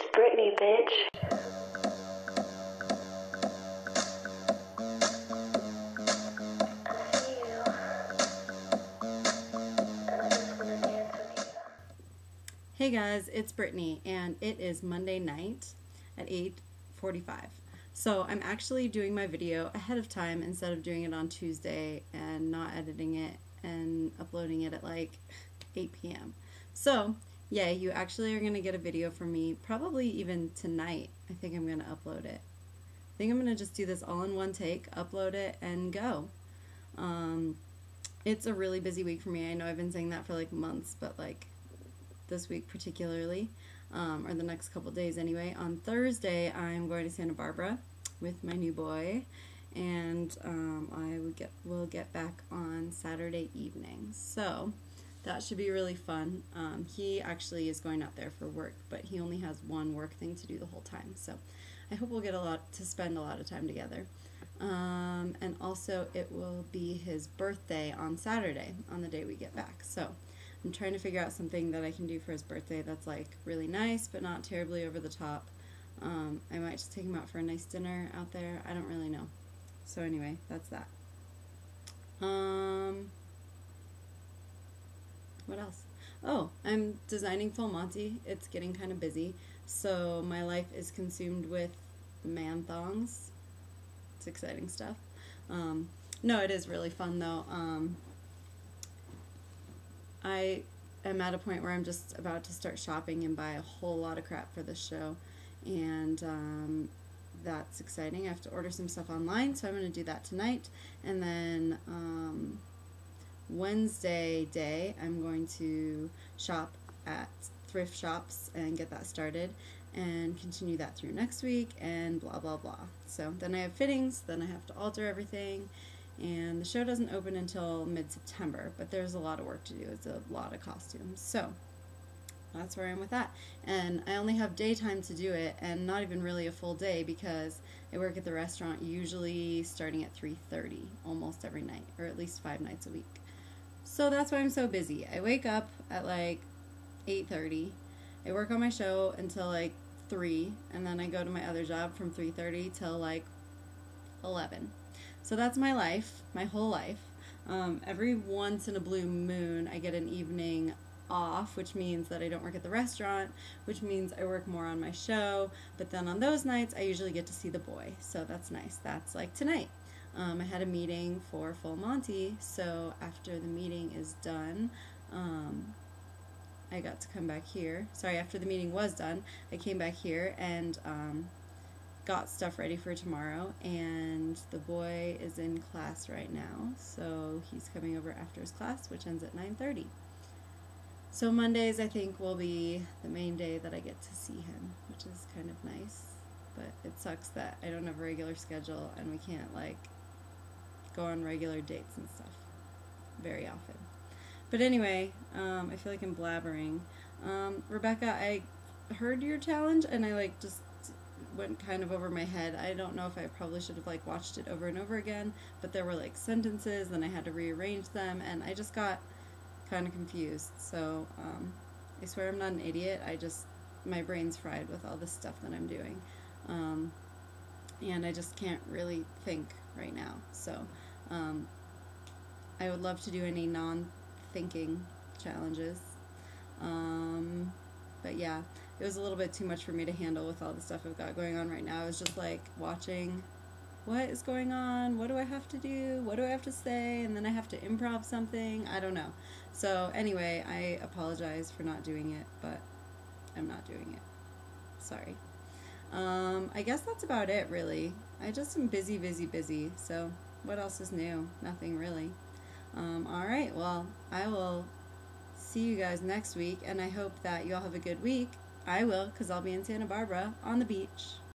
It's Britney, bitch. Hey guys, it's Britney, and it is Monday night at 8:45. So I'm actually doing my video ahead of time instead of doing it on Tuesday and not editing it and uploading it at like 8 p.m. So yeah, you actually are gonna get a video from me probably even tonight. I think I'm gonna upload it. I think I'm gonna just do this all in one take, upload it, and go. Um, it's a really busy week for me. I know I've been saying that for like months, but like this week particularly, um, or the next couple days anyway. On Thursday, I'm going to Santa Barbara with my new boy, and um, I will get will get back on Saturday evening. So that should be really fun. Um, he actually is going out there for work, but he only has one work thing to do the whole time. So I hope we'll get a lot to spend a lot of time together. Um, and also, it will be his birthday on Saturday, on the day we get back. So I'm trying to figure out something that I can do for his birthday that's like really nice, but not terribly over the top. Um, I might just take him out for a nice dinner out there. I don't really know. So anyway, that's that. Um, what else? Oh, I'm designing Full Monty. It's getting kind of busy, so my life is consumed with man thongs. It's exciting stuff. Um, no, it is really fun though. Um, I am at a point where I'm just about to start shopping and buy a whole lot of crap for this show, and um, that's exciting. I have to order some stuff online, so I'm going to do that tonight, and then um, Wednesday day I'm going to shop at thrift shops and get that started and continue that through next week and blah blah blah. So then I have fittings, then I have to alter everything and the show doesn't open until mid-September, but there's a lot of work to do. It's a lot of costumes. So that's where I am with that. And I only have daytime to do it and not even really a full day because I work at the restaurant usually starting at 3:30 almost every night or at least 5 nights a week. So that's why I'm so busy. I wake up at like 8:30. I work on my show until like 3 and then I go to my other job from 3:30 till like 11. So that's my life, my whole life. Um, every once in a blue moon, I get an evening off, which means that I don't work at the restaurant, which means I work more on my show. But then on those nights, I usually get to see the boy. So that's nice. That's like tonight. Um, I had a meeting for Full Monty, so after the meeting is done, um, I got to come back here. Sorry, after the meeting was done, I came back here and um, got stuff ready for tomorrow. And the boy is in class right now, so he's coming over after his class, which ends at 9:30. So Mondays, I think, will be the main day that I get to see him, which is kind of nice. But it sucks that I don't have a regular schedule and we can't like go on regular dates and stuff very often. But anyway, um, I feel like I'm blabbering. Um, Rebecca, I heard your challenge and I like just went kind of over my head. I don't know if I probably should have like watched it over and over again, but there were like sentences, and I had to rearrange them, and I just got kind of confused. So um, I swear I'm not an idiot. I just my brain's fried with all this stuff that I'm doing, um, and I just can't really think right now. So um, I would love to do any non-thinking challenges. Um, but yeah, it was a little bit too much for me to handle with all the stuff I've got going on right now. I was just like watching what is going on? What do I have to do? What do I have to say? And then I have to improv something. I don't know. So, anyway, I apologize for not doing it, but I'm not doing it. Sorry. Um, I guess that's about it, really. I just am busy, busy, busy. So, what else is new? Nothing really. Um, all right, well, I will see you guys next week, and I hope that you all have a good week. I will, because I'll be in Santa Barbara on the beach.